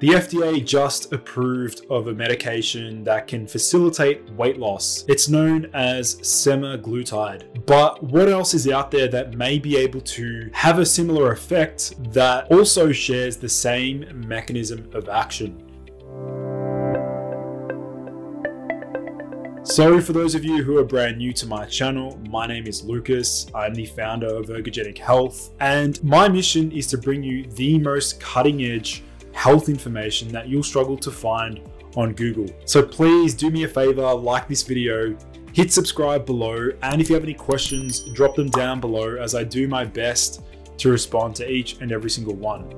The FDA just approved of a medication that can facilitate weight loss. It's known as semaglutide. But what else is out there that may be able to have a similar effect that also shares the same mechanism of action? So for those of you who are brand new to my channel, my name is Lucas. I'm the founder of Ergogenic Health and my mission is to bring you the most cutting edge health information that you'll struggle to find on Google. So please do me a favor, like this video, hit subscribe below, and if you have any questions, drop them down below as I do my best to respond to each and every single one.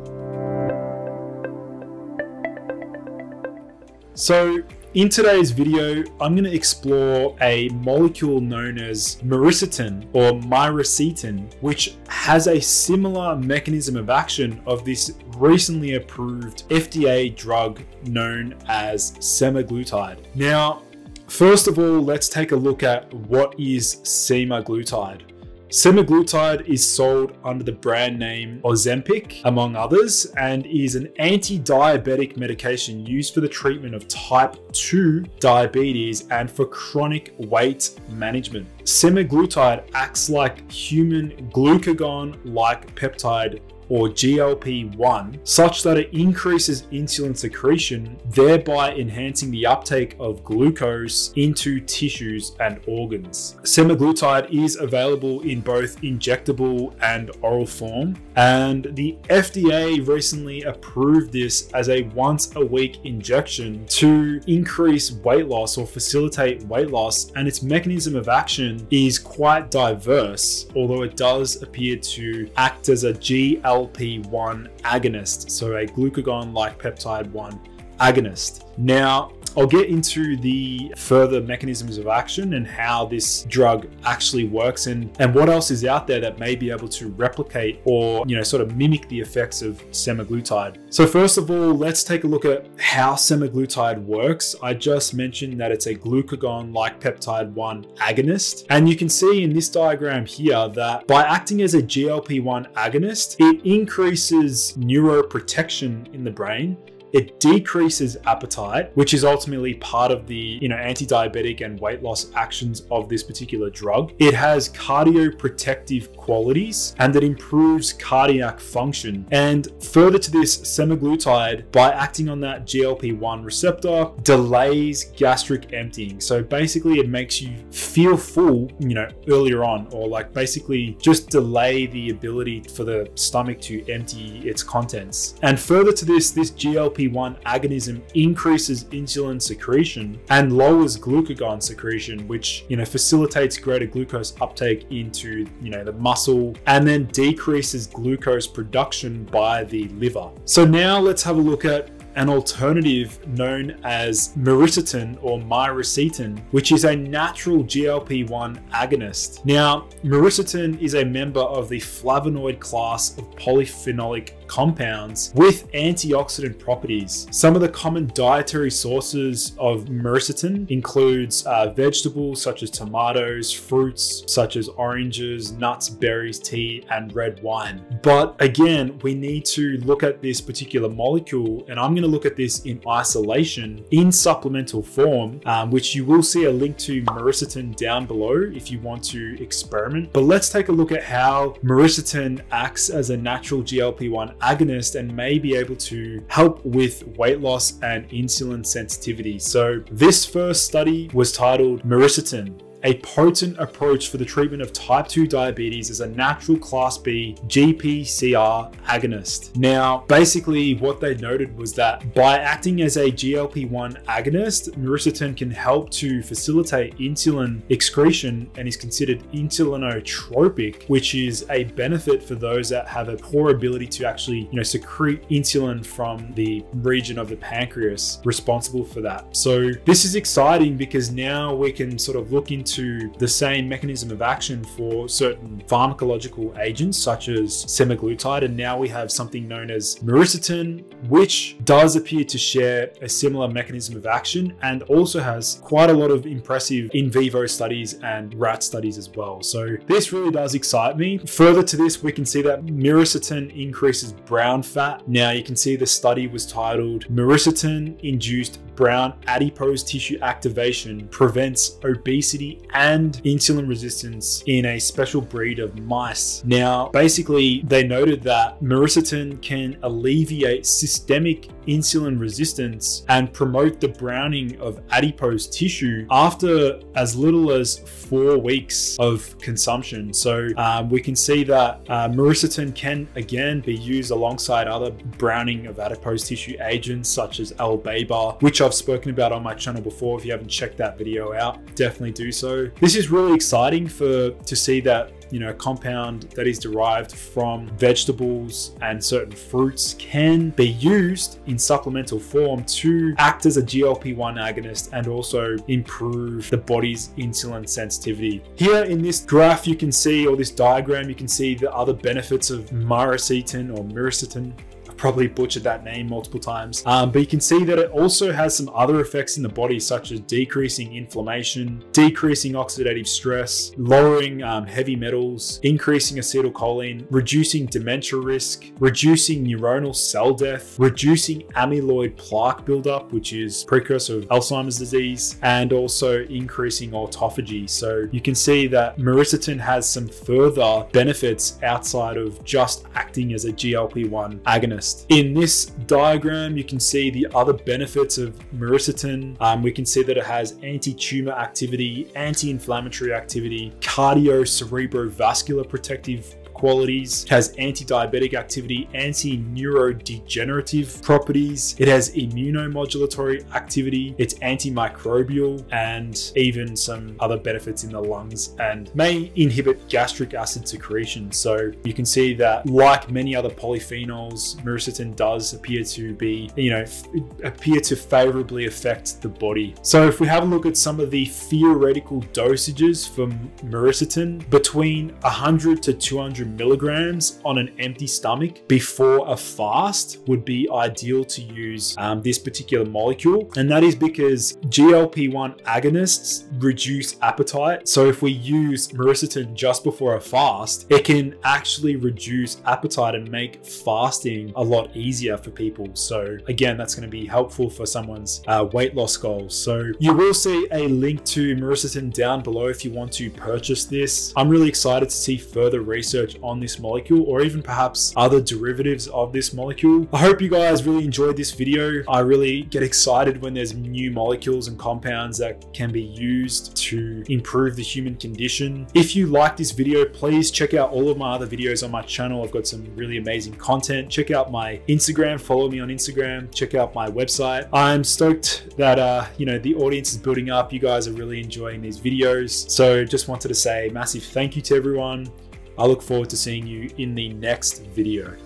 So in today's video, I'm going to explore a molecule known as myricetin or myricetin, which has a similar mechanism of action of this recently approved FDA drug known as semaglutide. Now, first of all, let's take a look at what is semaglutide. Semaglutide is sold under the brand name Ozempic, among others, and is an anti-diabetic medication used for the treatment of type 2 diabetes and for chronic weight management. Semaglutide acts like human glucagon-like peptide or GLP-1 such that it increases insulin secretion, thereby enhancing the uptake of glucose into tissues and organs. Semaglutide is available in both injectable and oral form, and the FDA recently approved this as a once a week injection to increase weight loss or facilitate weight loss, and its mechanism of action is quite diverse, although it does appear to act as a GLP GLP-1 agonist, so a glucagon-like peptide 1 agonist. Now, I'll get into the further mechanisms of action and how this drug actually works and, and what else is out there that may be able to replicate or, you know, sort of mimic the effects of semaglutide. So first of all, let's take a look at how semaglutide works. I just mentioned that it's a glucagon-like peptide 1 agonist. And you can see in this diagram here that by acting as a GLP-1 agonist, it increases neuroprotection in the brain it decreases appetite, which is ultimately part of the you know anti-diabetic and weight loss actions of this particular drug. It has cardioprotective qualities and it improves cardiac function. And further to this, semaglutide, by acting on that GLP-1 receptor, delays gastric emptying. So basically it makes you feel full, you know, earlier on, or like basically just delay the ability for the stomach to empty its contents. And further to this, this GLP GLP-1 agonism increases insulin secretion and lowers glucagon secretion, which you know facilitates greater glucose uptake into you know the muscle and then decreases glucose production by the liver. So now let's have a look at an alternative known as myricetin or myricetin, which is a natural GLP-1 agonist. Now, myricetin is a member of the flavonoid class of polyphenolic compounds with antioxidant properties. Some of the common dietary sources of myricetin includes uh, vegetables such as tomatoes, fruits such as oranges, nuts, berries, tea, and red wine. But again, we need to look at this particular molecule and I'm going to look at this in isolation in supplemental form, um, which you will see a link to myricetin down below if you want to experiment. But let's take a look at how myricetin acts as a natural GLP-1 agonist and may be able to help with weight loss and insulin sensitivity. So this first study was titled Myricetin a potent approach for the treatment of type 2 diabetes as a natural class B GPCR agonist. Now, basically what they noted was that by acting as a GLP-1 agonist, myricetin can help to facilitate insulin excretion and is considered insulinotropic, which is a benefit for those that have a poor ability to actually, you know, secrete insulin from the region of the pancreas responsible for that. So this is exciting because now we can sort of look into to the same mechanism of action for certain pharmacological agents such as semaglutide, and now we have something known as myricetin, which does appear to share a similar mechanism of action and also has quite a lot of impressive in vivo studies and rat studies as well. So this really does excite me. Further to this, we can see that myricetin increases brown fat. Now you can see the study was titled Myricetin induced brown adipose tissue activation prevents obesity and insulin resistance in a special breed of mice. Now, basically, they noted that myricetin can alleviate systemic insulin resistance and promote the browning of adipose tissue after as little as four weeks of consumption. So um, we can see that uh, can again be used alongside other browning of adipose tissue agents such as L-BAIBA, which I've spoken about on my channel before. If you haven't checked that video out, definitely do so. This is really exciting for to see that you know, compound that is derived from vegetables and certain fruits can be used in supplemental form to act as a GLP-1 agonist and also improve the body's insulin sensitivity. Here in this graph, you can see, or this diagram, you can see the other benefits of myricetin or myricetin probably butchered that name multiple times. Um, but you can see that it also has some other effects in the body, such as decreasing inflammation, decreasing oxidative stress, lowering um, heavy metals, increasing acetylcholine, reducing dementia risk, reducing neuronal cell death, reducing amyloid plaque buildup, which is precursor of Alzheimer's disease, and also increasing autophagy. So you can see that myricetin has some further benefits outside of just acting as a GLP-1 agonist. In this diagram, you can see the other benefits of myricetin. Um, we can see that it has anti-tumor activity, anti-inflammatory activity, cardio-cerebrovascular protective qualities. It has anti-diabetic activity, anti-neurodegenerative properties. It has immunomodulatory activity. It's antimicrobial and even some other benefits in the lungs and may inhibit gastric acid secretion. So you can see that like many other polyphenols, myricetin does appear to be, you know, appear to favorably affect the body. So if we have a look at some of the theoretical dosages for myricetin between 100 to 200 milligrams on an empty stomach before a fast would be ideal to use um, this particular molecule. And that is because GLP-1 agonists reduce appetite. So if we use myricetin just before a fast, it can actually reduce appetite and make fasting a lot easier for people. So again, that's going to be helpful for someone's uh, weight loss goals. So you will see a link to myricetin down below if you want to purchase this. I'm really excited to see further research on this molecule or even perhaps other derivatives of this molecule. I hope you guys really enjoyed this video. I really get excited when there's new molecules and compounds that can be used to improve the human condition. If you like this video, please check out all of my other videos on my channel. I've got some really amazing content. Check out my Instagram, follow me on Instagram, check out my website. I'm stoked that, uh, you know, the audience is building up. You guys are really enjoying these videos. So just wanted to say massive thank you to everyone. I look forward to seeing you in the next video.